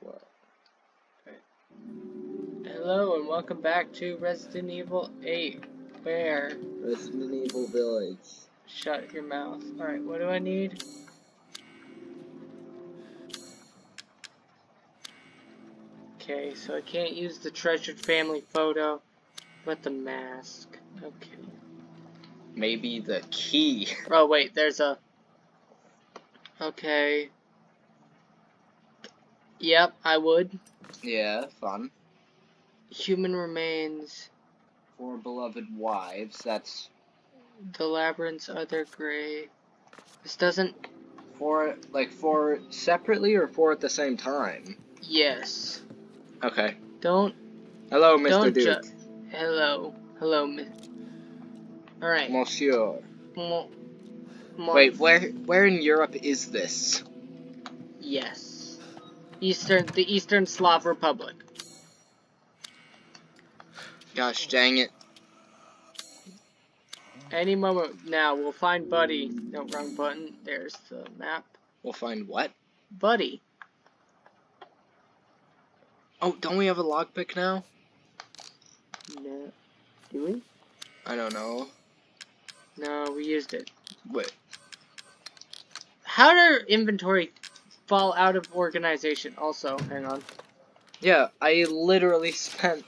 what? Hello and welcome back to Resident Evil 8. Where? Resident Evil Village. Shut your mouth. Alright, what do I need? Okay, so I can't use the treasured family photo, but the mask. Okay. Maybe the key. Oh, wait, there's a... Okay. Yep, I would. Yeah, fun. Human remains. Four beloved wives. That's The labyrinth's other gray. This doesn't... four, like four separately or four at the same time? Yes. Okay. Don't Hello, Mr. Don't Duke. Hello. Hello, miss. Alright. Monsieur. Mo- mo- Wait, where where in Europe is this? Yes. Eastern, the Eastern Slav Republic. Gosh dang it. Any moment now, we'll find Buddy. No, wrong button. There's the map. We'll find what? Buddy. Oh, don't we have a lockpick now? No. Do we? I don't know. No, we used it. Wait. How did our inventory fall out of organization? Also, hang on. Yeah, I literally spent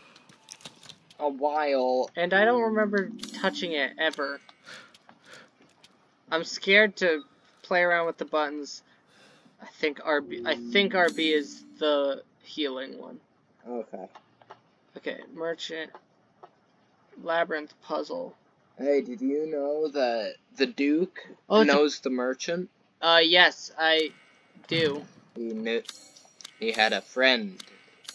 a while. And I don't remember touching it ever. I'm scared to play around with the buttons. I think RB I think RB is the healing one. Okay. Okay, merchant labyrinth puzzle. Hey, did you know that the Duke Oh, knows the merchant? Uh yes, I do. He knew. He had a friend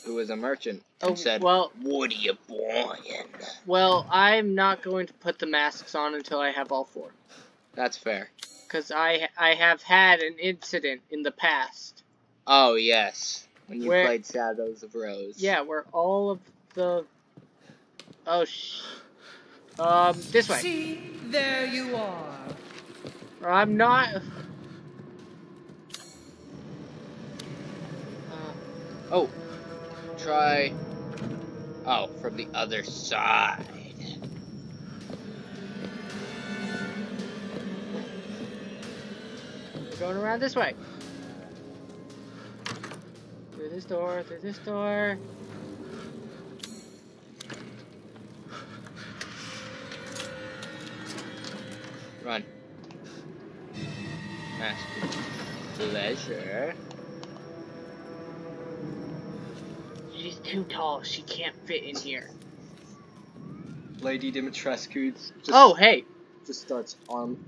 who was a merchant and Oh, said, well, "What are you buying?" well, I'm not going to put the masks on until I have all four. That's fair. Cuz I I have had an incident in the past. Oh yes, when you Where- played Shadows of Rose. Yeah, where all of the Oh sh Um this way. See, there you are. I'm not. Oh, try. Oh, from the other side. we're going around this way. Through this door, through this door. Run. Master pleasure. Too tall. She can't fit in here. Lady Dimitrescu just, oh, hey. just starts arm.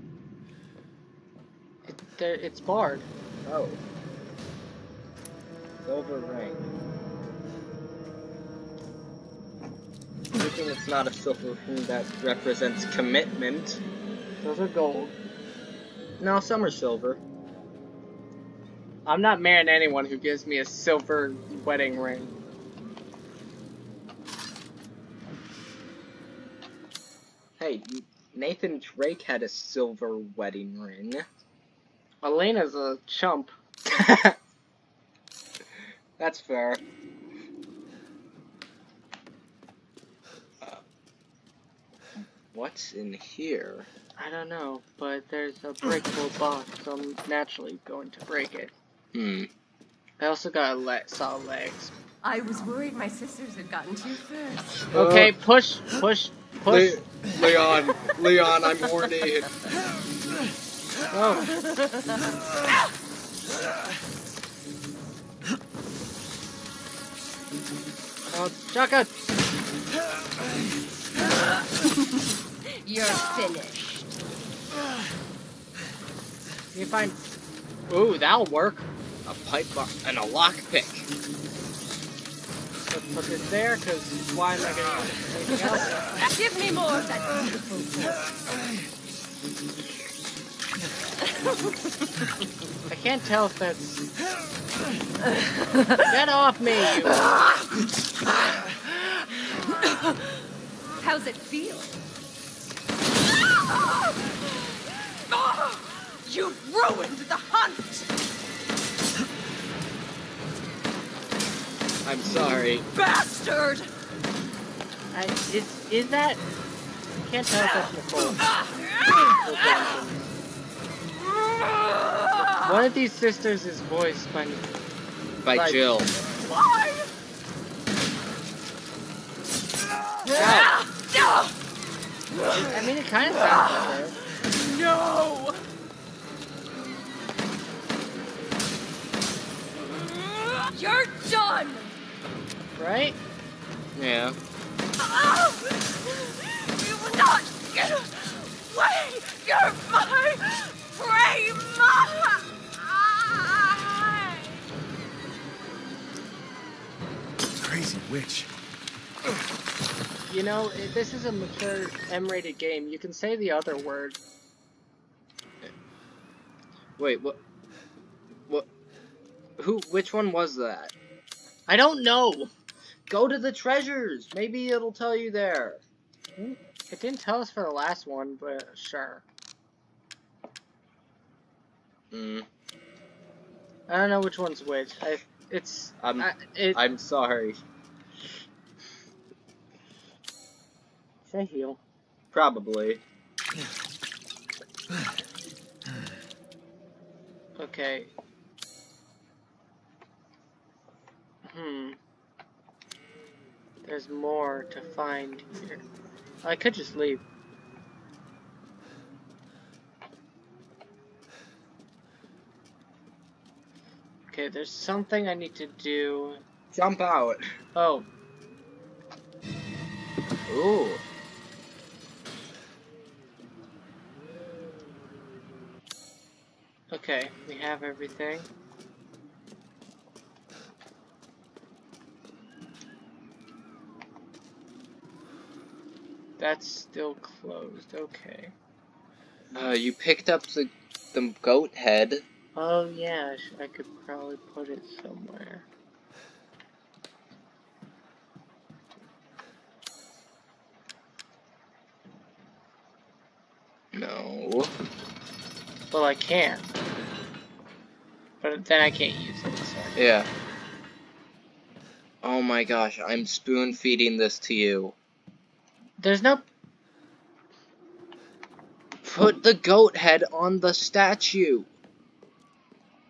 It, there, it's barred. Oh. Silver ring. Good thing it's not a silver ring that represents commitment. Those are gold. No, some are silver. I'm not marrying anyone who gives me a silver wedding ring. Hey, Nathan Drake had a silver wedding ring. Elena's a chump. That's fair. Uh, What's in here? I don't know, but there's a breakable box, so I'm naturally going to break it. Hmm. I also got a le- saw legs. I was worried my sisters had gotten to you first. Okay, push, push, push. Leon, Leon, I'm horny. Oh, oh, shotgun. You're finished. You find. Ooh, that'll work. A pipe box and a lockpick. Let's put this there, because why am I gonna anything else? Give me more of that beautiful voice. I can't tell if that's. Get off me. How's it feel? Ah! Ah! You've ruined the hunt! I'm sorry. Bastard! I, is is that? I can't tell if that's Nicole. or One of these sisters is voiced by. By Right. Jill. Why? Ow. I mean, it kind of sounds like her. No! You're done! Right? Yeah. You will not get away! You're my prey! My... Crazy witch. You know, i this is a mature M-rated game. You can say the other word. Wait, what? What? Who? Which one was that? I don't know. Go to the treasures. Maybe it'll tell you there. It didn't tell us for the last one, but sure. Hmm. I don't know which one's which. I, it's. I'm. I, it, I'm sorry. say heal. Probably. Okay. Hmm. There's more to find here. I could just leave. Okay, there's something I need to do. Jump out. Oh, Ooh. okay, we have everything. That's still closed, okay. Uh, you picked up the the goat head. Oh yeah, I, could probably put it somewhere. No. Well, I can. But then I can't use it, so. Yeah. Oh my gosh, I'm spoon feeding this to you. There's no. Put the goat head on the statue.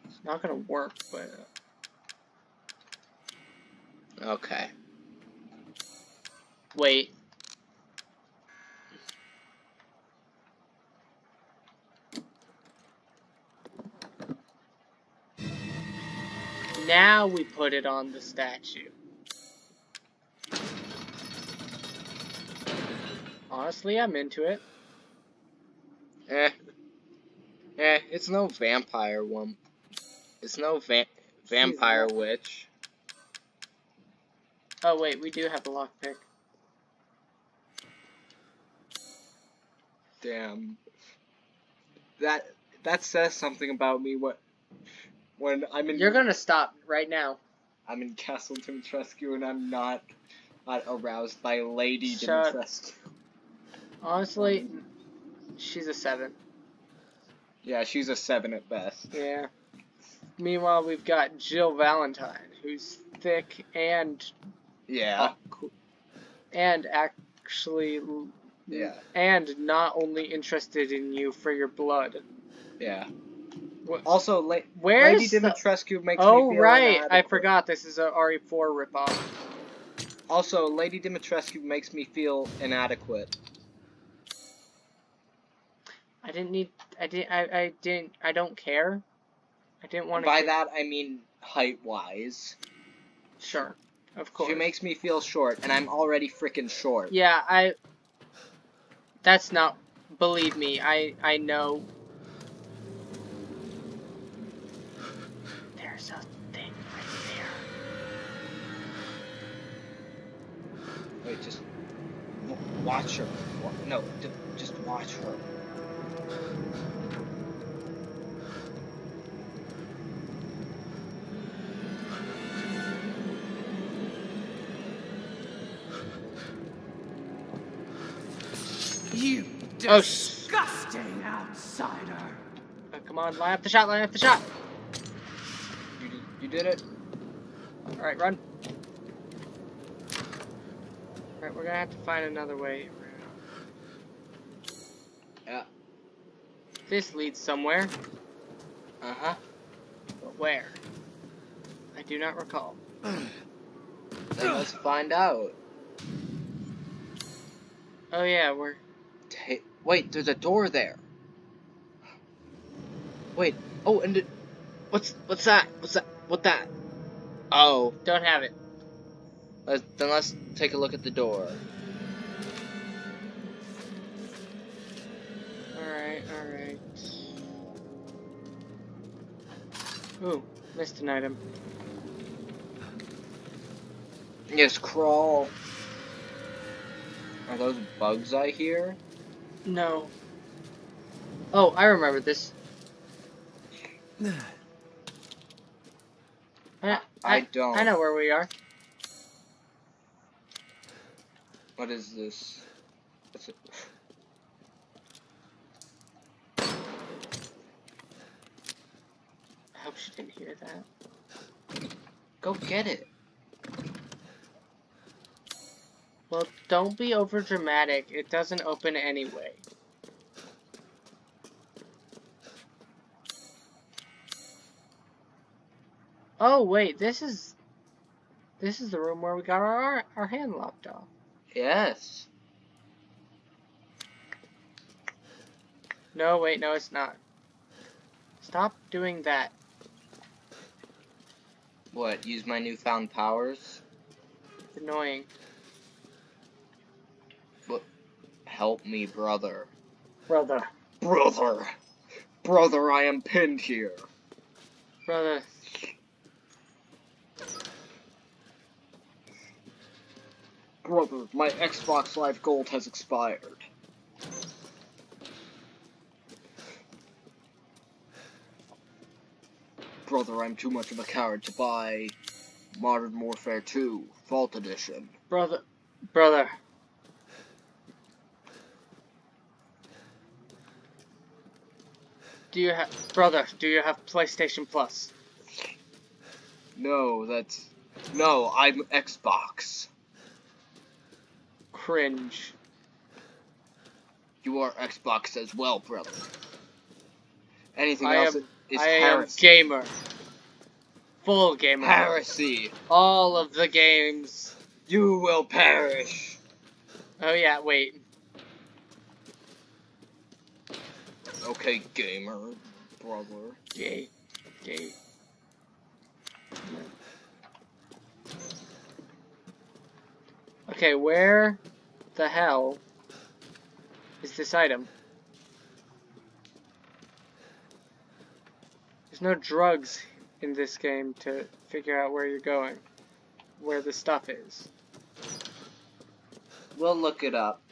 It's not gonna work, but. Uh, okay. Wait. Now we put it on the statue. Honestly, I'm into it. Eh. Eh, it's no vampire one. It's no va- vampire witch. Oh wait, we do have a lockpick. Damn. That that says something about me. What when I'm in You're gonna stop right now. I'm in Castle Dimitrescu and I'm not not aroused by Lady Shut- Dimitrescu. Honestly, she's a seven. Yeah, she's a seven at best. Yeah. Meanwhile, we've got Jill Valentine, who's thick and Yeah. Uh, and actually Yeah. and not only interested in you for your blood. Yeah. Also, La- Where's Lady Dimitrescu makes Oh me feel right, I forgot this is a RE4 ripoff. Also, Lady Dimitrescu makes me feel inadequate. I didn't need. I didn't. I, I didn't. I don't care. I didn't want to. By that, I mean height-wise. Sure, of course. She makes me feel short, and I'm already freaking short. Yeah, I. That's not. Believe me, I I know. There's a thing right there. Wait, just watch her. No, just watch her. You Oh, disgusting outsider! Oh, come on, line up the shot, line up the shot. You did, you did it. All right, run. Alright, we're gonna have to find another way. Yeah. This leads somewhere, Uh huh. but where? I do not recall. Let's find out. Oh yeah, we're Ta- Wait, there's a door there. Wait. Oh, and it- what's what's that? What's that? What that? Oh, don't have it. let's, then let's take a look at the door. Alright, alright. Ooh, missed an item. Yes, crawl. Are those bugs I hear? No. Oh, I remember this. I, I don't. I know where we are. What is this? What's it? I hope she didn't hear that. Go get it. Well, don't be over dramatic. It doesn't open anyway. Oh wait, this is this is the room where we got our our hand lopped off. Yes. No, wait, no, it's not. Stop doing that. What? Use my newfound powers? It's annoying. Help me, brother. Brother. Brother. Brother, I am pinned here. Brother. Brother, my Xbox Live Gold has expired. Brother, I'm too much of a coward to buy Modern Warfare 2 Vault Edition. Brother. Brother. Do you have brother? Do you have PlayStation Plus? No, that's. No, I'm Xbox. Cringe. You are Xbox as well, brother. Anything I else am- is I am gamer. Full gamer. Heresy. All of the games. You will perish. Oh yeah, wait. Okay, gamer, brother. Gay. Gay. Okay, where the hell is this item? There's no drugs in this game to figure out where you're going. Where the stuff is. We'll look it up.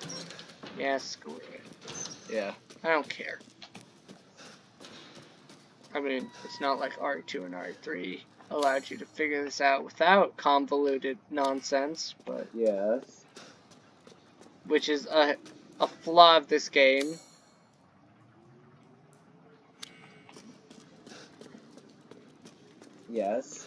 Yeah, screw it. Yeah. I don't care. I mean, it's not like RE2 and RE3 allowed you to figure this out without convoluted nonsense, but Yes. which is a a flaw of this game. Yes.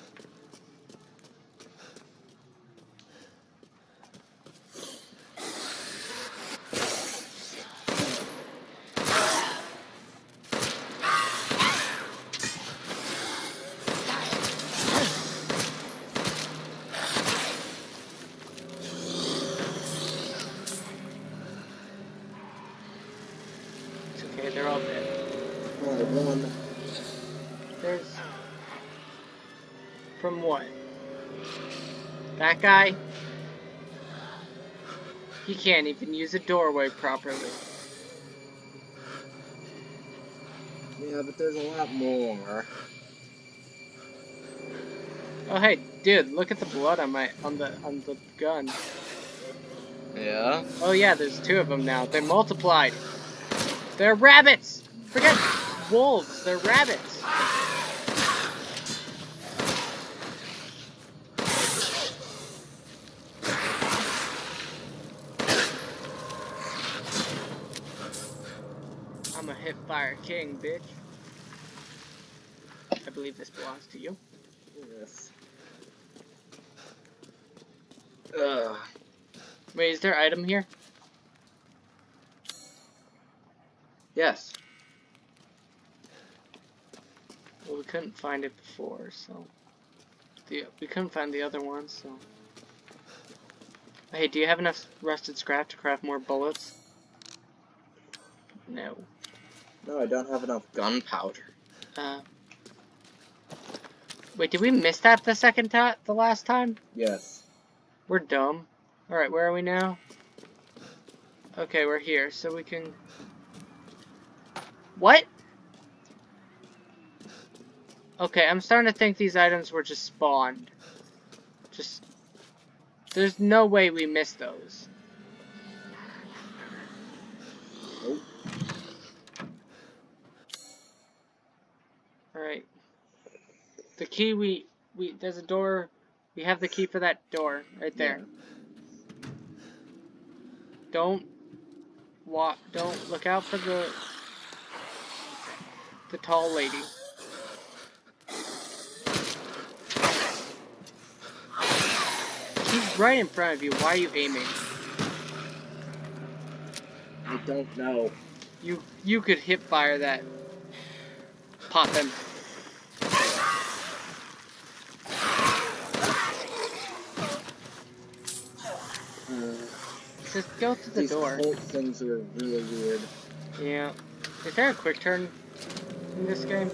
That guy? He can't even use a doorway properly. Yeah, but there's a lot more. Oh hey, dude, look at the blood on my on the on the gun. Yeah. Oh yeah, there's two of them now. They're multiplied. They're rabbits. Forget wolves. They're rabbits. I'm a hipfire king, bitch. I believe this belongs to you. Yes. Ugh. Wait, is there item here? Yes. Well, we couldn't find it before, so the we couldn't find the other one, so. Hey, do you have enough rusted scrap to craft more bullets? No. No, I don't have enough gunpowder. Uh. Wait, did we miss that the second time? The last time? Yes. We're dumb. All right, where are we now? Okay, we're here, so we can. What? Okay, I'm starting to think these items were just spawned. Just. There's no way we missed those. Alright. The key we. we There's a door. We have the key for that door right there. Don't walk. Don't look out for the the tall lady. She's right in front of you. Why are you aiming? I don't know. You you could hip fire that. Pop him. Uh, Just go through the these door. whole things are really weird. Yeah. Is there a quick turn in this game?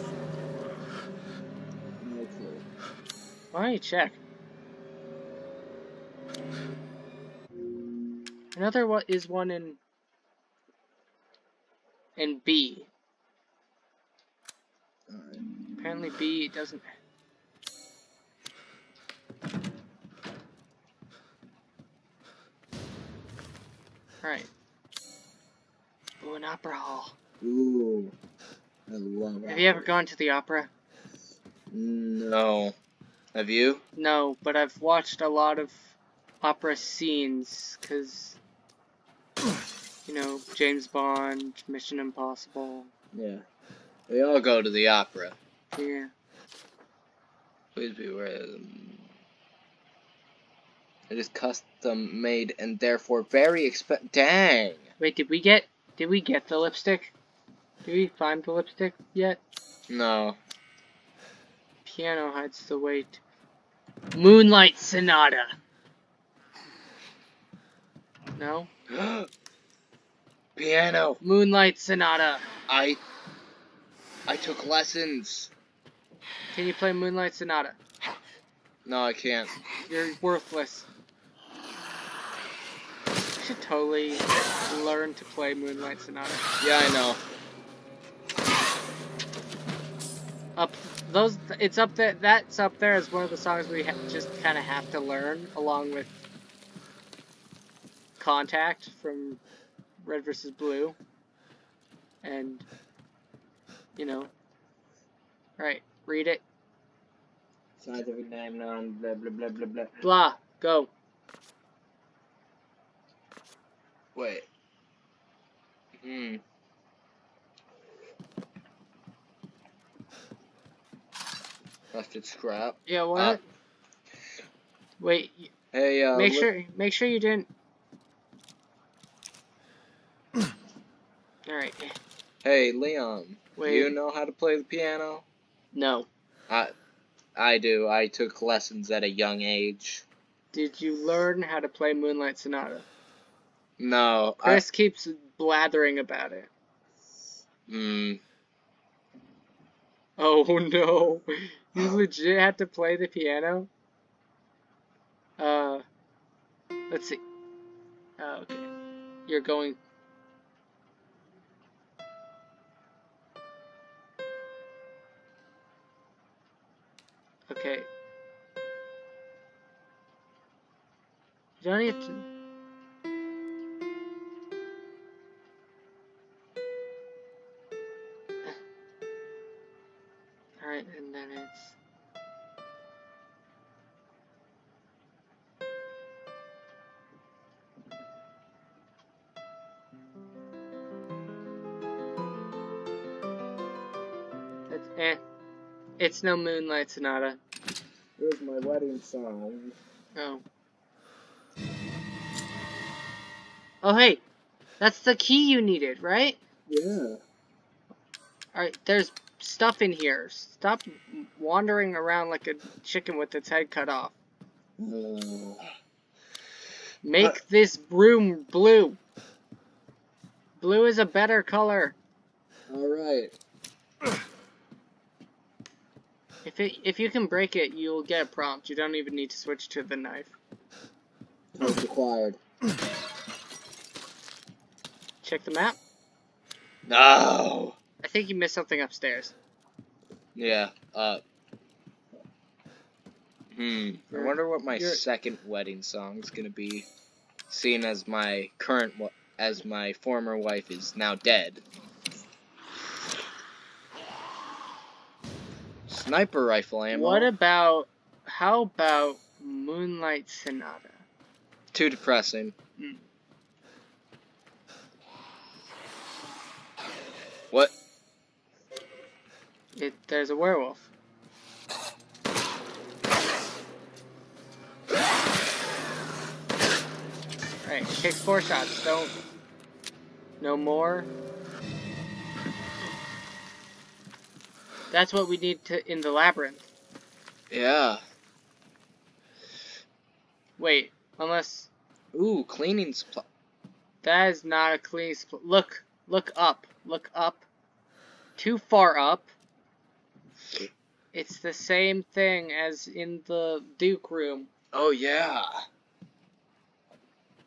No clue. Why don't you check? Another one is one in in B. Apparently B doesn't. Right. Ooh, an opera hall. Ooh. I love Have you ever gone to the opera? No. Have you? No, but I've watched a lot of opera scenes, because, you know, James Bond, Mission Impossible. Yeah. We all go to the opera. Yeah. Please be aware. It is custom made and therefore very expensive. Dang. Wait, did we get, did we get the lipstick? Did we find the lipstick yet? No. Piano hides the weight. Moonlight Sonata. No? Piano. Moonlight Sonata. I. I took lessons. Can you play Moonlight Sonata? No, I can't. You're worthless. You should totally learn to play Moonlight Sonata. Yeah, I know. Up those, it's up there. That's up there as one of the songs we ha just kind of have to learn, along with Contact from Red vs. Blue, and you know, right? Read it. Scientific name known. Blah blah blah blah blah. Blah. Go. Wait. Hmm. Left it scrap. Yeah. What? Uh, Wait. Hey, uh. make sure. Make sure you didn't. All right. Hey, Leon. Wait. Do you know how to play the piano? No. I. I do. I took lessons at a young age. Did you learn how to play Moonlight Sonata? No. I. Chris keeps blathering about it. Hmm. Oh no. You legit had to play the piano? Uh let's see. Oh, okay. You're going Okay. You don't need to It's no Moonlight Sonata. It was my wedding song. Oh. Oh, hey, that's the key you needed, right? Yeah. Alright, there's stuff in here. Stop wandering around like a chicken with its head cut off. Uh, Make Uh, this room blue. Blue is a better color. all right. If it if you can break it, you'll get a prompt. You don't even need to switch to the knife. Code required. Check the map. No. I think you missed something upstairs. Yeah. Uh. Hmm. I wonder what my you're- second wedding song is gonna be. Seeing as my current, as my former wife is now dead. Sniper rifle ammo. What about how about Moonlight Sonata? Too depressing. Hmm. What? It there's a werewolf. Alright, take four shots, don't no more. That's what we need to in the labyrinth. Yeah. Wait, unless Ooh, cleaning supply. that is not a clean supply. look, look up, look up. Too far up. It's the same thing as in the Duke room. Oh yeah.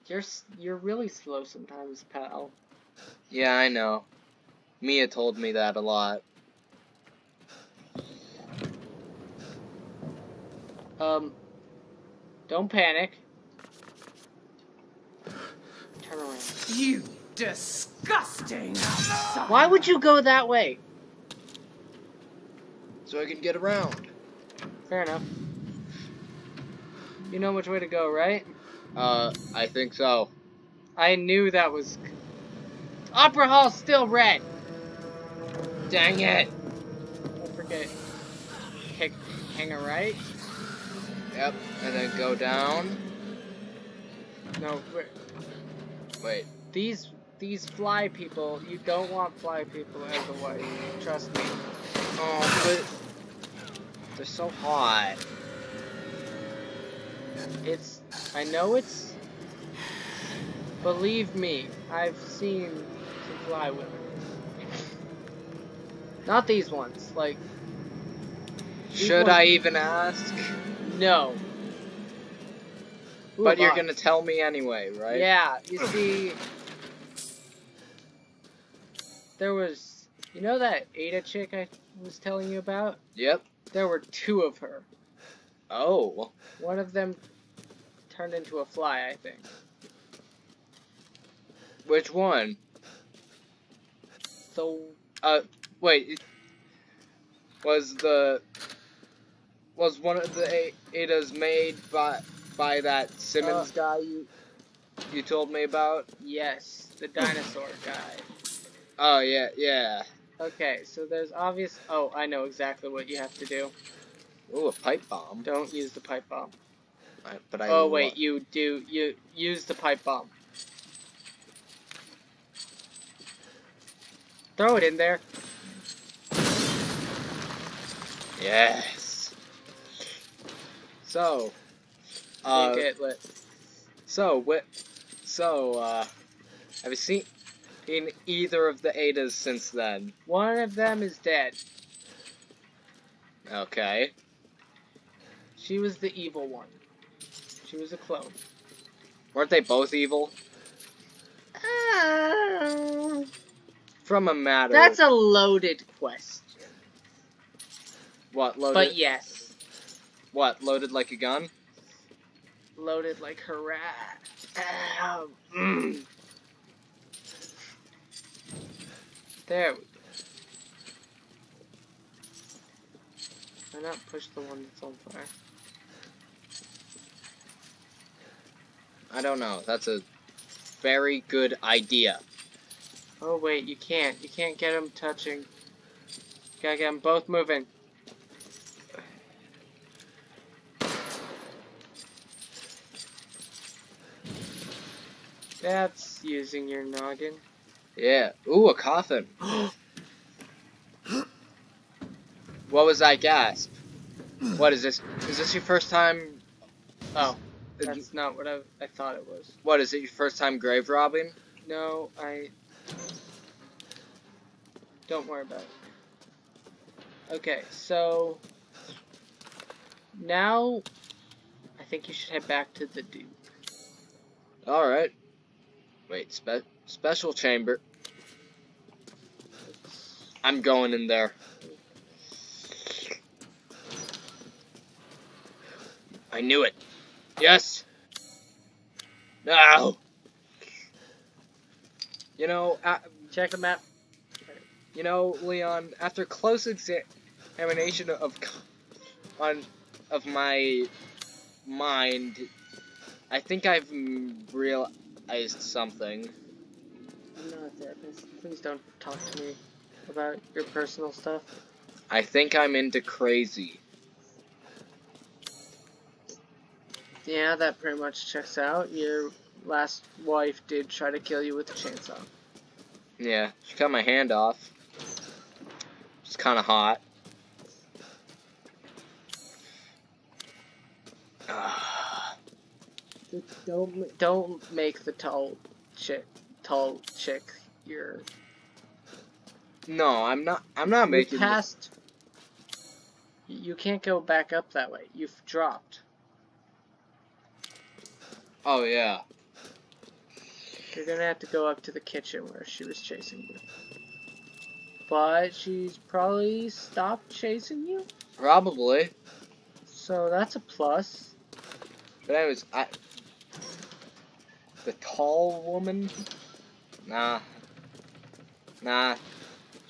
You're you're really slow sometimes, pal. Yeah, I know. Mia told me that a lot. Um, don't panic. Turn around. You disgusting. Why would you go that way? So I can get around. Fair enough. You know which way to go, right? Uh, I think so. I knew that was. Opera Hall's still red. Dang it! Don't forget. Hang, hang a right. Yep, and then go down. No, wait. Wait. these these fly people. You don't want fly people as a wife. Trust me. Oh, but they're so hot. It's. I know it's. Believe me, I've seen some fly women. Not these ones. Like, These Should ones- I even ask? No. Ooh, But you're gonna tell me anyway, right? Yeah, you see, there was, you know that Ada chick I was telling you about? Yep. There were two of her. Oh. One of them turned into a fly, I think. Which one? So, Uh, wait. Was the was one of the A- Adas made by by that Simmons uh. guy you you told me about? yes, the dinosaur guy. Oh yeah, yeah. Okay, so there's obvious. Oh, I know exactly what you have to do. Ooh, a pipe bomb. Don't use the pipe bomb. I- but I. Oh lo- wait, you do. You use the pipe bomb. Throw it in there. Yes. So. Uh, so what? So uh, have you seen in either of the Adas since then? One of them is dead. Okay. She was the evil one. She was a clone. Weren't they both evil? From a matter. That's a loaded question. what loaded? But yes, What loaded like a gun? loaded like her rat. Ow. Mm. There we go. Why not push the one that's on fire? I don't know. That's a very good idea. Oh wait, you can't. You can't get them touching. You gotta get them both moving. That's using your noggin. Yeah. Ooh, a coffin. what was that gasp? What is this? Is this your first time? Oh, that's not what I, I thought it was. What is it? Your first time grave robbing? No, I. Don't worry about it. Okay, so. Now. I think you should head back to the Duke. All right. Wait, spe- special chamber. I'm going in there. I knew it. Yes. No. You know, uh, Check the map. you know, Leon. After close examination of on of my mind, I think I've mm, realized something. I'm not a therapist. Please don't talk to me about your personal stuff. I think I'm into crazy. Yeah, that pretty much checks out. Your last wife did try to kill you with a chainsaw. Yeah, she cut my hand off. It's kind of hot. Ah, Don't don't make the tall chick tall chick your no, I'm not. I'm not you making. passed. You can't go back up that way. You've dropped. Oh yeah. You're gonna have to go up to the kitchen where she was chasing you. But she's probably stopped chasing you, Probably. so that's a plus. But anyways, I. The tall woman. Nah. Nah.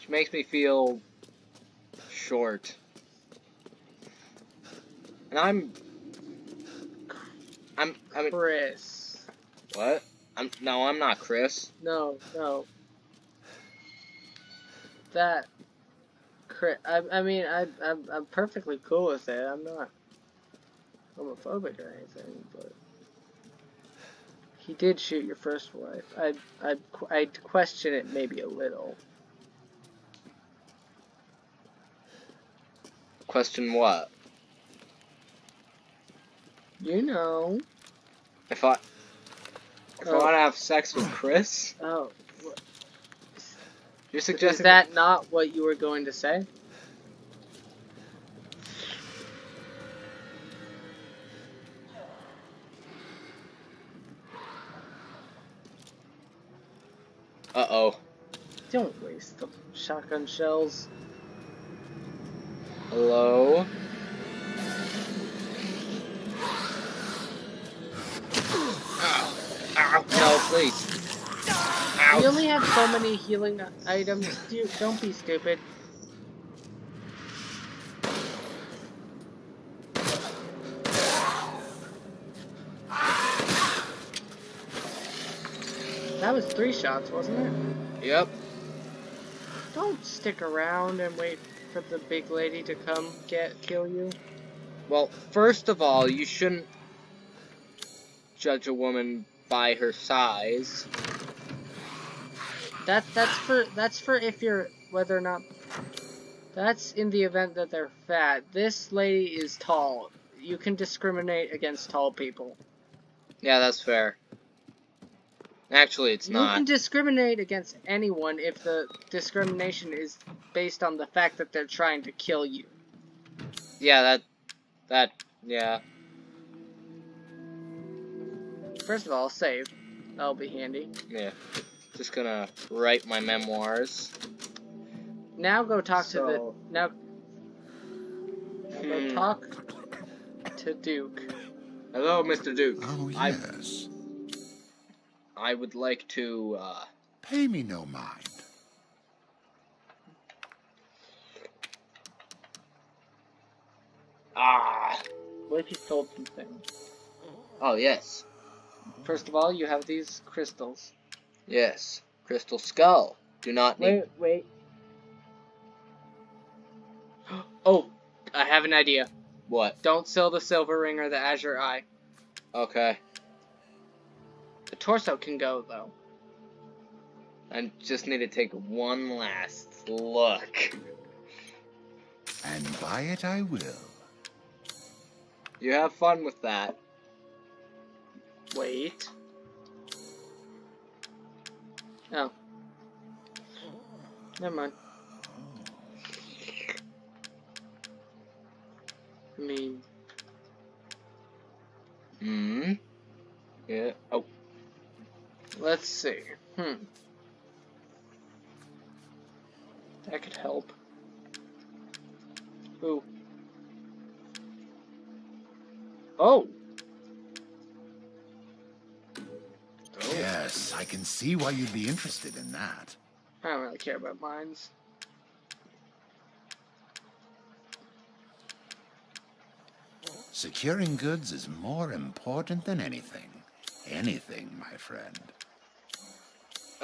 She makes me feel short. And I'm. I'm. I'm Chris. what? I'm. No, I'm not Chris. No, no. That. Chris. I, I mean, I, I'm, I'm perfectly cool with it. I'm not homophobic or anything, but. He did shoot your first wife. I'd, I'd, I'd question it maybe a little. Question what? You know. If I. If I Oh. want to have sex with Chris? Oh, You're suggesting is that not what you were going to say? Uh oh. Don't waste the shotgun shells. Hello? Ow. Ow. No, please. Ow. You only have so many healing items. Dude, don't be stupid. That was three shots, wasn't it? Yep. Don't stick around and wait for the big lady to come get kill you. Well, first of all, you shouldn't judge a woman by her size. That that's for that's for if you're whether or not that's in the event that they're fat. This lady is tall. You can discriminate against tall people. Yeah, that's fair. Actually, it's you not. You can discriminate against anyone if the discrimination is based on the fact that they're trying to kill you. Yeah, that. That. Yeah. First of all, save. That'll be handy. Yeah. Just gonna write my memoirs. Now go talk to the So- now. now Go Hmm. talk to Duke. Hello, Mr. Duke. Oh, I- yes. I would like to, uh. Pay me no mind. Ah! What if you told some things? Oh, yes. First of all, you have these crystals. Yes. Crystal Skull. Do not need. Wait, wait. Oh, I have an idea. What? Don't sell the silver ring or the azure eye. Okay. The torso can go though. I just need to take one last look. And buy it I will. You have fun with that. Wait. Oh. Never mind. I mean, Hmm. Yeah. Oh. Let's see. Hmm. That could help. Ooh. Oh! Yes, I can see why you'd be interested in that. I don't really care about mines. Securing goods is more important than anything. Anything, my friend.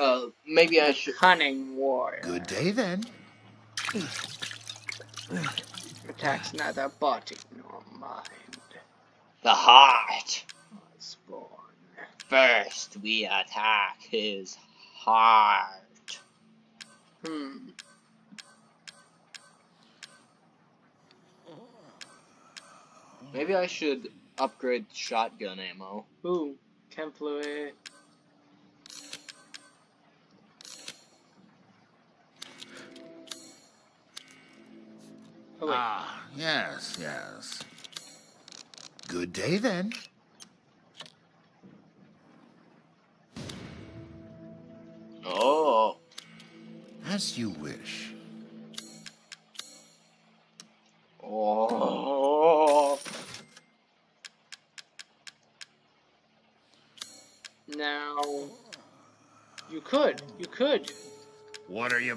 Uh, maybe I should. Cunning warrior. Good day then. Attacks neither body nor mind. The heart. Spawn. First, we attack his heart. Hmm. Maybe I should upgrade shotgun ammo. Ooh. Chem Oh. Ah, yes, yes. Good day then. Oh. As you wish.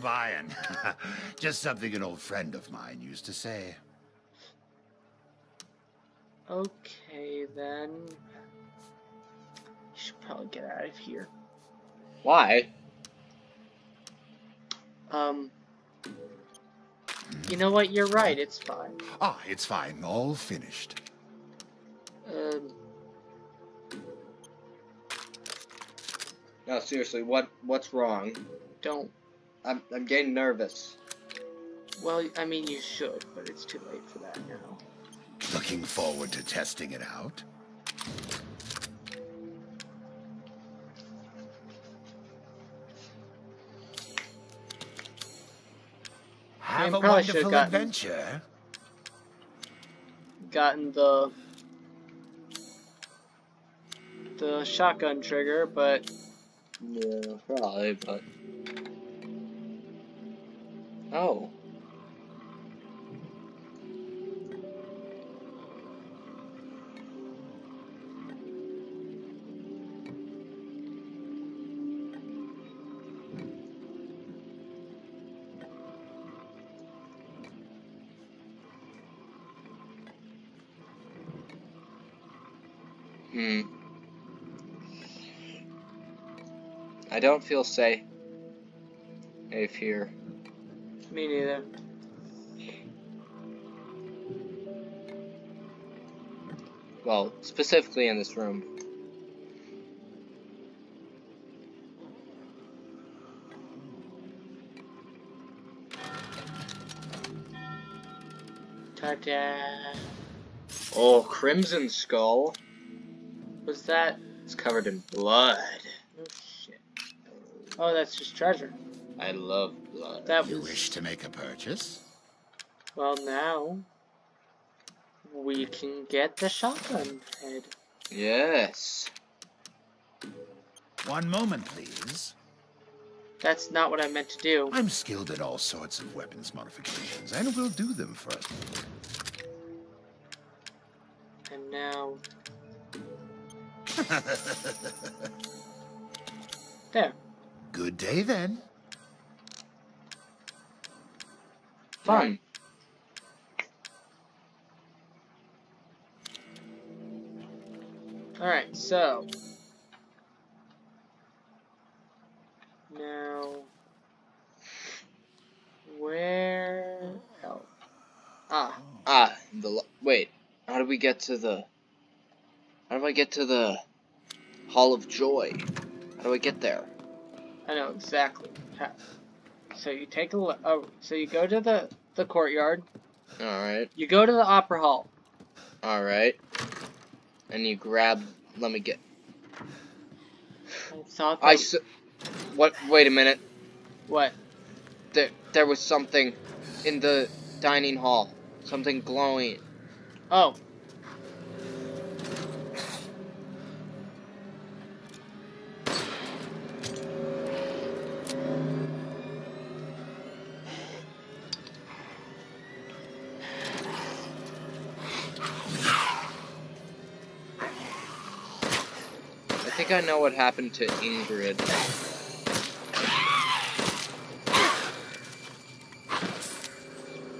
Buying? Just something an old friend of mine used to say. Okay then. You should probably get out of here. Why? Um. You know what? You're right. It's fine. Ah, it's fine. All finished. Um. No, seriously, what what's wrong? Don't. I'm I'm getting nervous. Well, I mean, you should, but it's too late for that now. Looking forward to testing it out. Have Man, a probably should've wonderful gotten- adventure. Gotten the the shotgun trigger, but Yeah, probably, but. Oh. Hmm. I don't feel safe. Here. Me neither. Well, specifically in this room. Ta-da! Oh, Crimson Skull. Was that? It's covered in blood. Oh shit! Oh, that's just treasure. I love blood. That You was. wish to make a purchase? Well, now we can get the shotgun head. Yes. One moment, please. That's not what I meant to do. I'm skilled at all sorts of weapons modifications, and will do them for us. And now, there. Good day then. Fun. Alright, so. Now. Where. Oh. Ah. Ah, the wait. How do we get to the? How do I get to the Hall of Joy. How do I get there? I know exactly. How. So you take a look. Oh, so you go to the the courtyard. All right, You go to the opera hall. all right. And you grab. Let me get. I thought. I that- What? Wait a minute. what? There, there was something in the dining hall. Something glowing. Oh. I think I know what happened to Ingrid.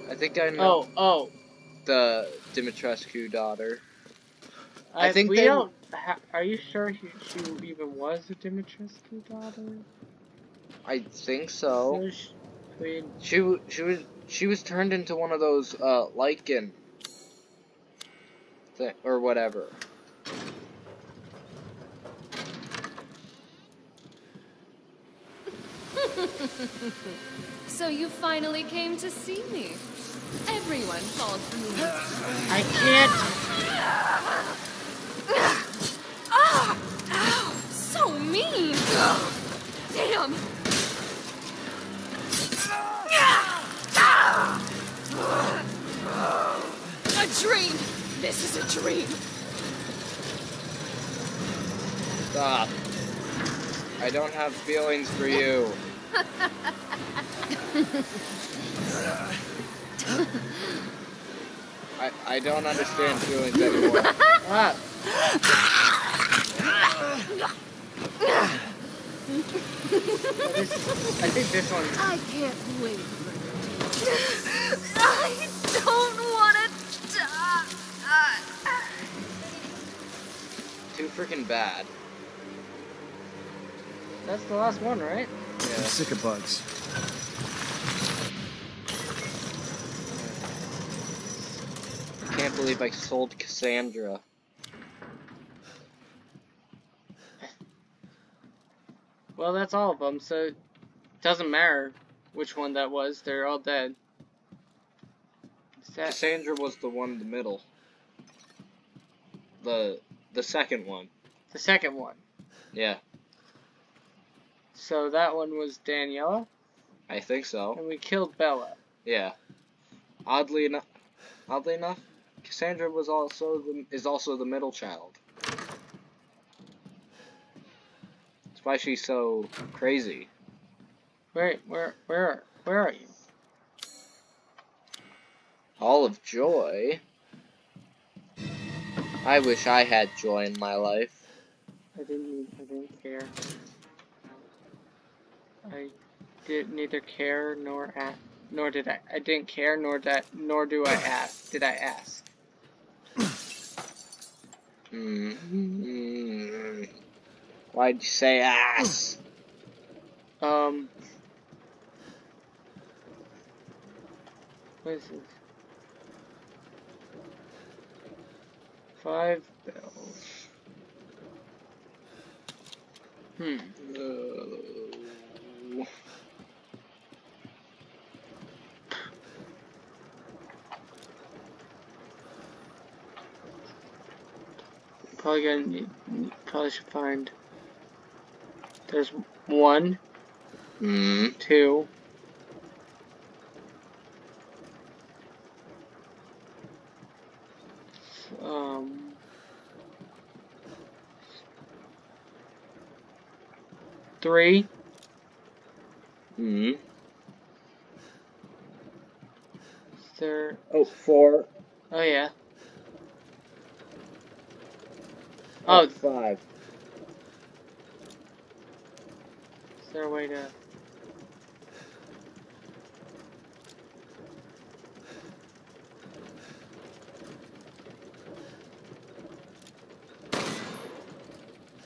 I think I know Oh. Oh. the Dimitrescu daughter. I, I think we they- don't. Ha, are you sure he, she even was a Dimitrescu daughter? I think so. So sh- we, She she was she was turned into one of those uh lichen or whatever. So you finally came to see me. Everyone called for me. I can't. Ah! Ow! So mean! Damn! A dream! This is a dream! Stop. I don't have feelings for you. I I don't understand feelings anymore. This- I think this one. I can't wait. I don't want to die. Too freaking bad. That's the last one, right? Yeah. I'm Yeah. sick of bugs. I can't believe I sold Cassandra. Well, that's all of them. So it doesn't matter which one that was. They're all dead. Is that Cassandra was the one in the middle. The the second one. the second one? Yeah, So that one was Daniela, I think so. and we killed Bela. Yeah. Oddly enough, oddly enough, Cassandra was also the is also the middle child. That's why she's so crazy. Where, where, where, where are you? All of joy. I wish I had joy in my life. I didn't. I didn't care. I did neither care nor ask, nor did I. I didn't care nor that nor do I ask. Did I ask? Hmm. Why'd you say ass? Um. What is this? Five bells. Hmm. Uh, Probably gonna need, probably should find. There's one, Hmm. two. Um. Three. Hmm. Is there? Oh, four. Oh yeah. Oh, five. is there a way to?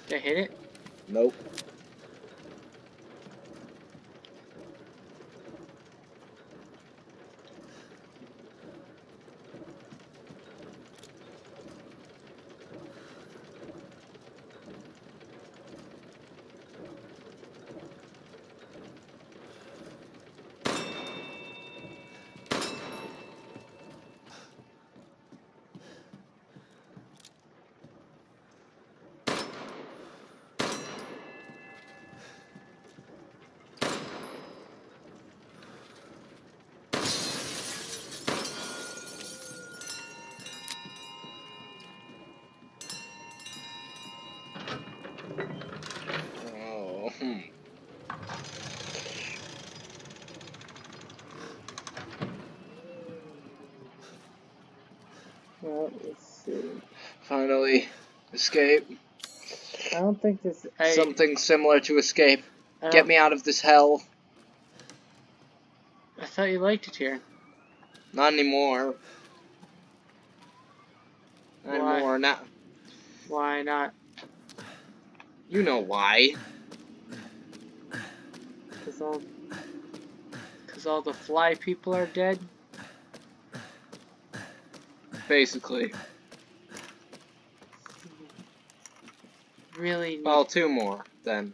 Did I hit it? Nope. Hmm. Well, let's see. Finally, escape. I don't think this. I, Something similar to escape. Get me out of this hell. I thought you liked it here. Not anymore. Not Why? anymore. Not. Why not? You know why. Cause all. Cause all the fly people are dead. Basically. Really. Well, two more then.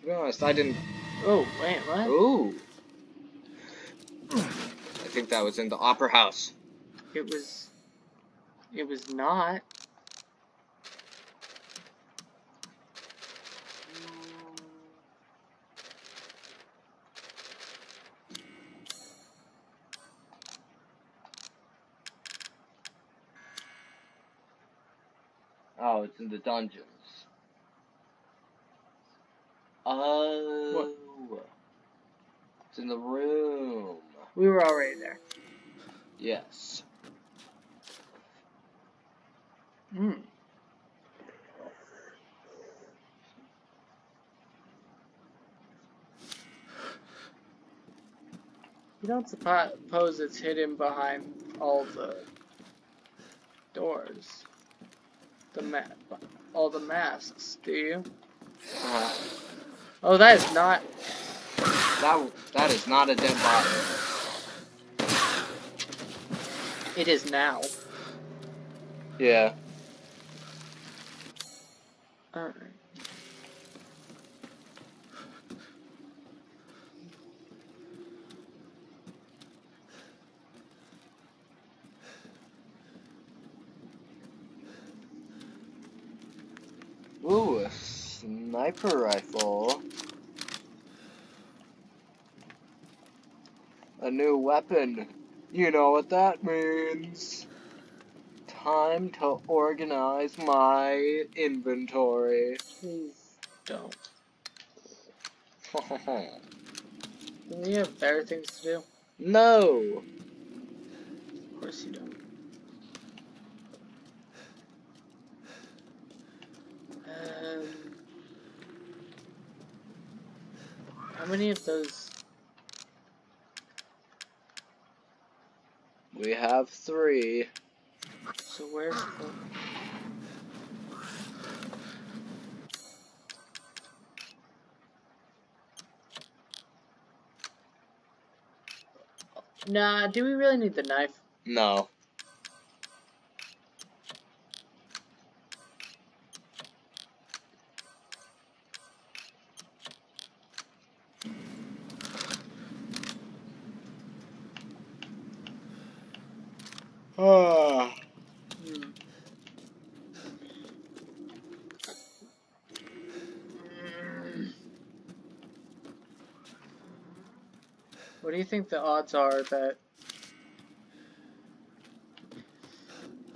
To be honest, I didn't. Oh wait, what? Ooh. I think that was in the opera house. It was. It was not. In the dungeons. Oh. It's in the room. We were already there. Yes. Hmm. You don't suppose it's hidden behind all the doors, the ma- all the masks, do you? Uh, Oh, that is not. that that is not a dead body. It is now. Yeah. Alright. Ooh, a sniper rifle. A new weapon. You know what that means. Time to organize my inventory. Please don't. Don't you have better things to do? no. Of course you don't. Um, how many of those? We have three. So where's the? Nah, do we really need the knife? No. Ah. Hmm. What do you think the odds are that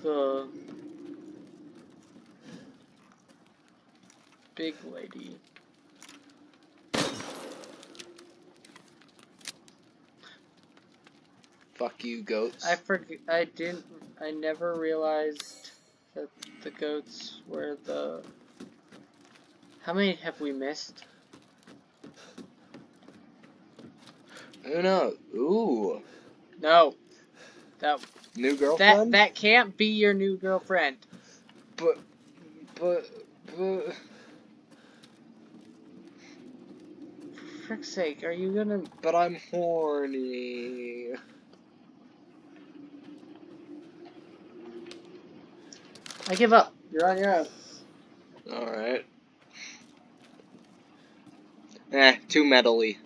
the big lady Fuck you, goats. I forg I didn't I never realized that the goats were the How many have we missed? Who knows? Ooh. No. That New that girlfriend? that can't be your new girlfriend. But, but, but. For frick's sake, are you gonna But I'm horny. I give up. You're on your own. Alright. Eh, too metally.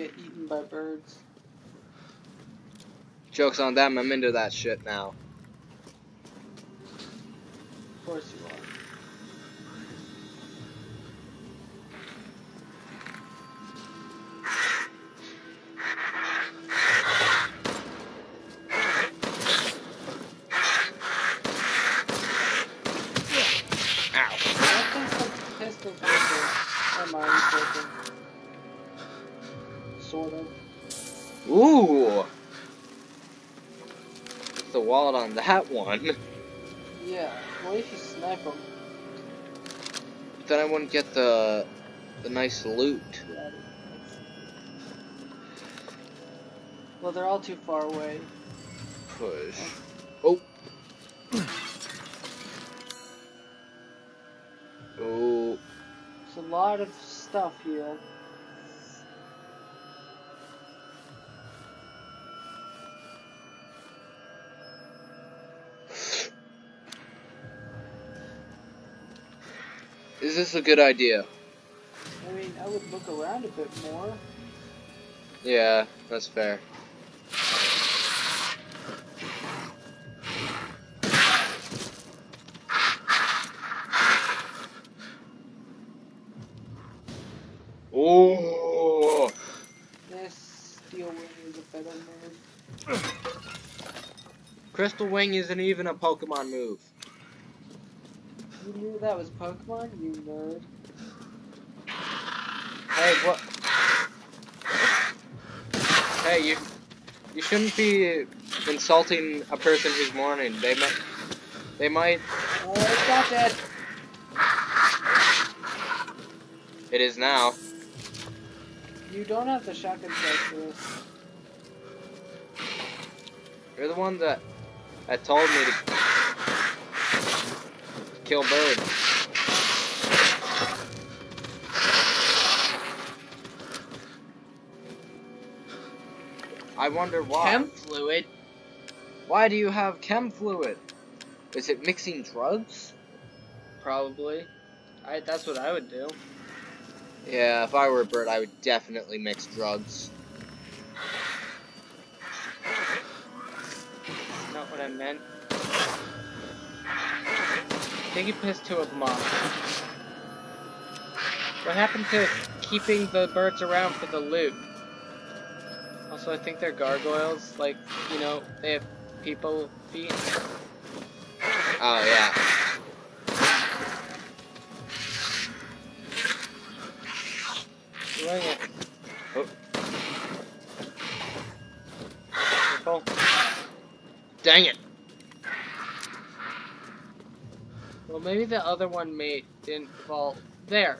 Get eaten by birds. Joke's on them, I'm into that shit now. Of course you are. Nice loot. Well, they're all too far away. Push. Oh. Oh. There's a lot of stuff here. Is this a good idea? I mean, I would look around a bit more. Yeah, that's fair. Oh, This steel wing is a better move. Crystal Wing isn't even a Pokemon move. You knew that was Pokemon, you nerd. Hey, what? Hey, you you shouldn't be insulting a person who's mourning. They might they might. Oh, it's not dead. It is now. You don't have the shotgun sight for this. You're the one that that told me to kill birds. I wonder why. Chem fluid? Why do you have chem fluid? Is it mixing drugs? Probably. I, that's what I would do. Yeah, if I were a bird, I would definitely mix drugs. Not what I meant. He pissed two of them off. What happened to keeping the birds around for the loot? Also, I think they're gargoyles. Like, you know, they have people feet. Oh yeah. Doing it. Oh. Careful. Dang it. Well, maybe the other one made didn't fall. There.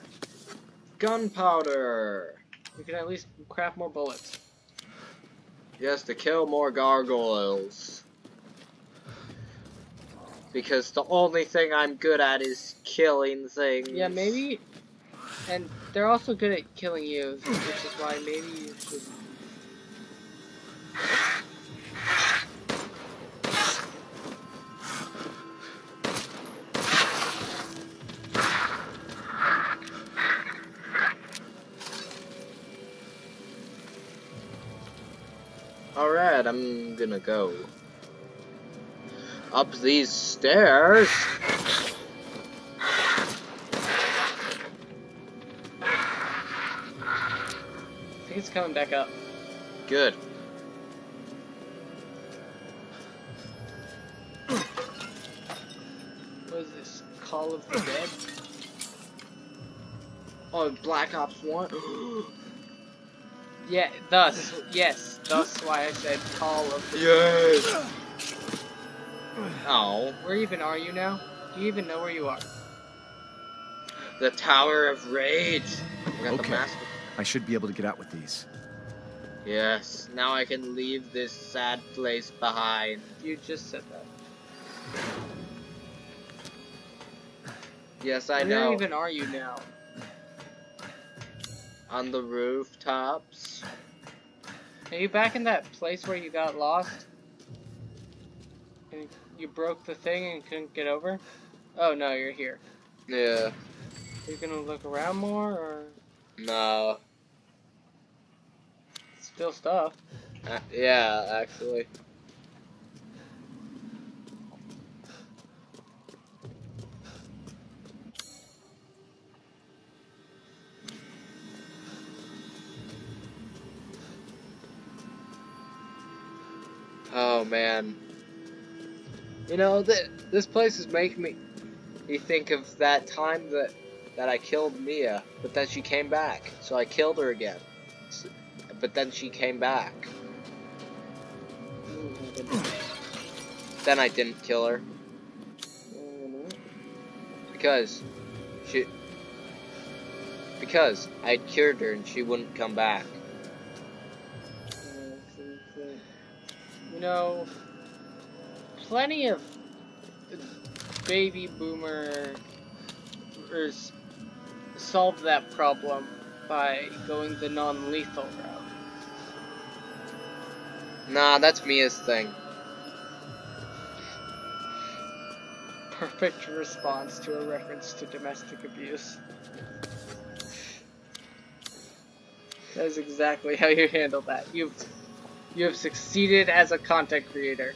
Gunpowder. We can at least craft more bullets. Yes, to kill more gargoyles. Because the only thing I'm good at is killing things. Yeah, maybe. And they're also good at killing you, which is why maybe you should. Alright, I'm gonna go. Up these stairs. I think it's coming back up. Good. What is this? Call of the Dead? Oh, Black Ops 1? Yeah, thus. Yes, thus why I said Call of the yes! Oh, Where even are you now? Do you even know where you are? the Tower of Rage. I got the Okay. mask. I should be able to get out with these. Yes, now I can leave this sad place behind. You just said that. Yes, I Where know. Where even are you now? On the rooftops. Are you back in that place where you got lost? And you broke the thing and couldn't get over? Oh no, you're here. Yeah. Are you gonna look around more or No. still stuff? Uh, yeah, actually. Man. You know, th this place is making me, me think of that time that that I killed Mia, but then she came back, so I killed her again. But then she came back. Then I didn't kill her because she because I cured her and she wouldn't come back. Know, plenty of baby boomers solve that problem by going the non-lethal route. Nah, that's Mia's thing. Perfect response to a reference to domestic abuse. That is exactly how you handle that. You've you have succeeded as a content creator.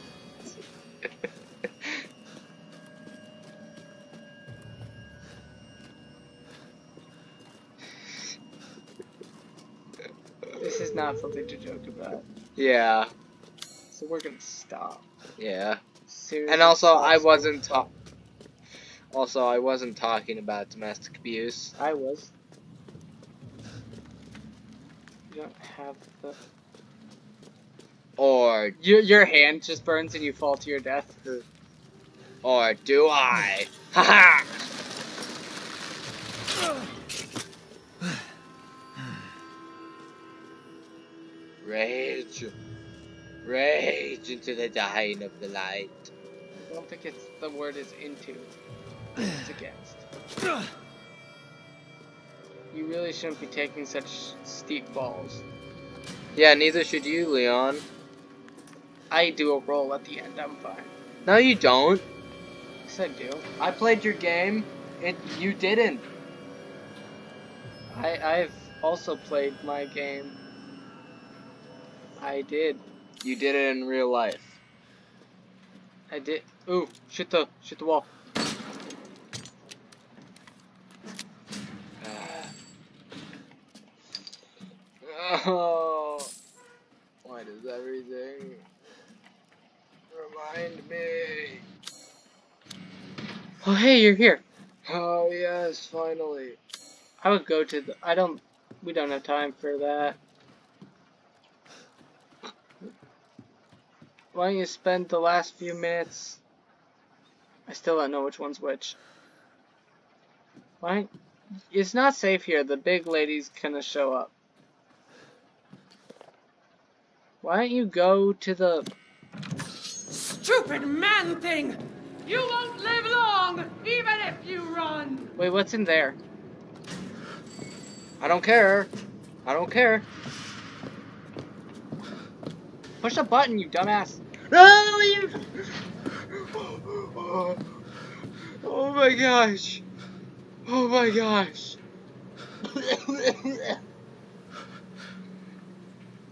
This is not something to joke about. Yeah, So we're gonna stop. yeah. Seriously, And also, I wasn't ta- Also, I wasn't talking about domestic abuse. I was. You don't have the. Or, Your your hand just burns and you fall to your death. or do I? Haha! Rage. Rage into the dying of the light. I don't think it's the word is into. It's against. You really shouldn't be taking such steep falls. Yeah, neither should you, Leon. I do a roll at the end. I'm fine. No, you don't. Yes, I do. I played your game, and you didn't. I I've also played my game. I did. You did it in real life. I did. Ooh, shit the shit the wall. Oh, why does everything remind me? Oh hey, you're here. Oh yes, finally. I would go to the. I don't. We don't have time for that. Why don't you spend the last few minutes? I still don't know which one's which. Why? It's not safe here. The big lady's gonna show up. Why don't you go to the? Stupid man thing! You won't live long, even if you run! Wait, what's in there? I don't care. I don't care. Push a button, you dumbass. No, you. Oh my gosh. Oh my gosh.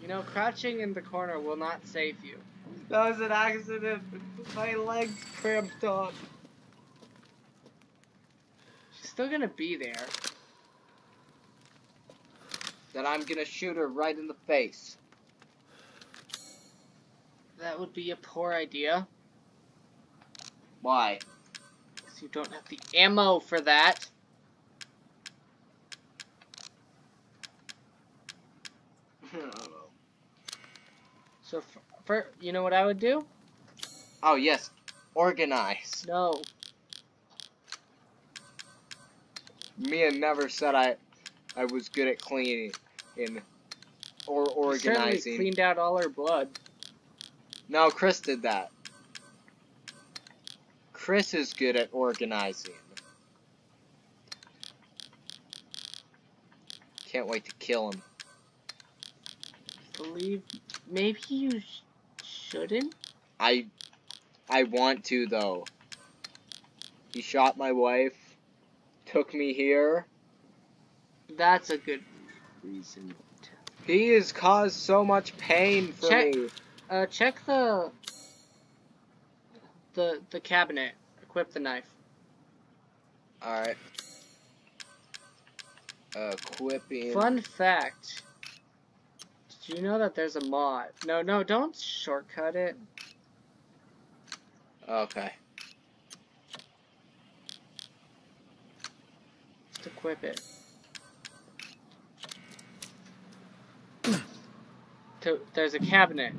You know, crouching in the corner will not save you. That was an accident. My legs cramped up. She's still gonna be there. Then I'm gonna shoot her right in the face. That would be a poor idea. Why? Because you don't have the ammo for that. I don't know. So, for, for you know what I would do? oh yes, organize. No. Mia never said I, I was good at cleaning, in, or certainly organizing. cleaned out all her blood. No, Chris did that. Chris is good at organizing. Can't wait to kill him. Believe maybe you shouldn't. I, I want to though. He shot my wife, took me here. That's a good reason. He has caused so much pain for Check- me. Uh, check the the the cabinet. Equip the knife. Alright. Equipping. Fun fact. Did you know that there's a mod? No, no, don't shortcut it. Okay. Just equip it. To, there's a cabinet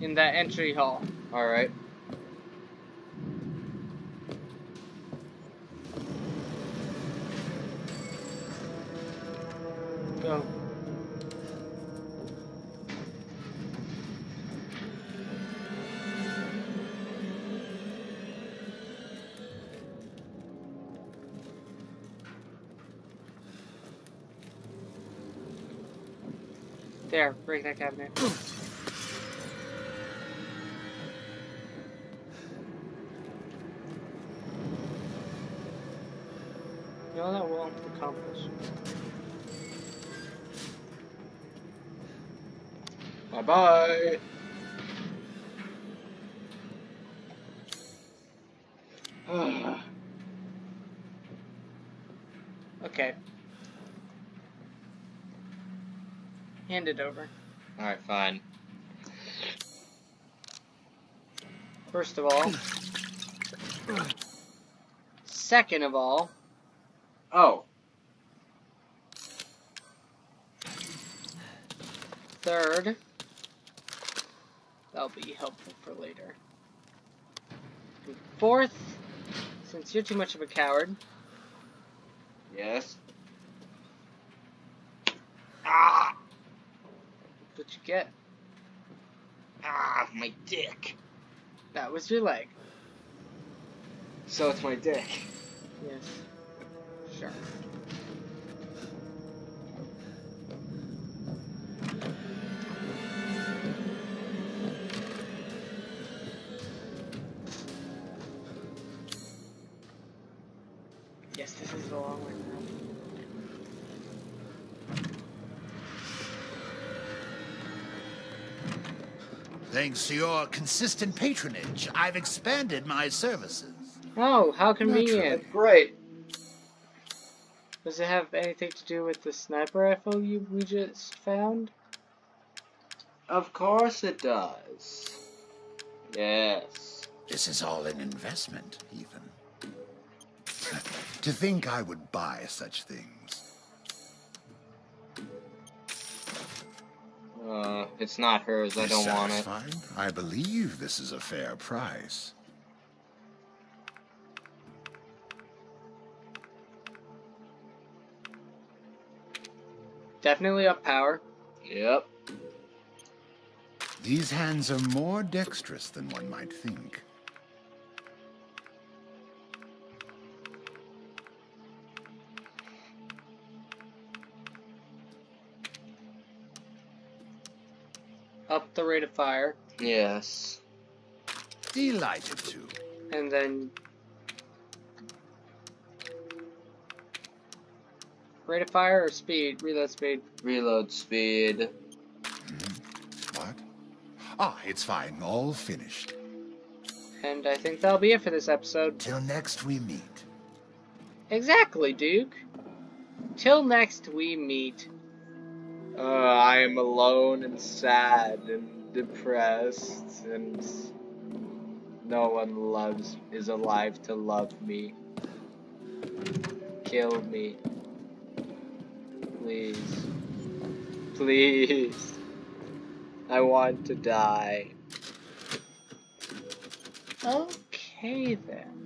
in that entry hall. Alright. Go. Oh. There, break that cabinet. Hand it over. Alright, fine. First of all. Second of all. Oh. Third. That'll be helpful for later. And fourth, since you're too much of a coward, Yes. Ah! that's what you get. Ah, my dick. That was your leg. So it's my dick. Yes. Sure. Thanks to your consistent patronage, I've expanded my services. Oh, how convenient. Great. Does it have anything to do with the sniper rifle you we just found? Of course it does. Yes. This is all an investment, Ethan. to think I would buy such things. Uh, it's not hers. I don't want it. I believe this is a fair price. Definitely up power. Yep. These hands are more dexterous than one might think. Up the rate of fire. Yes. Delighted to. And then rate of fire or speed? Reload speed. Reload speed. What? Ah, it's fine. All finished. And I think that'll be it for this episode. Till next we meet. Exactly, Duke. Till next we meet. Uh, I am alone and sad and depressed, and no one loves is alive to love me. Kill me, please, please. I want to die. Okay then.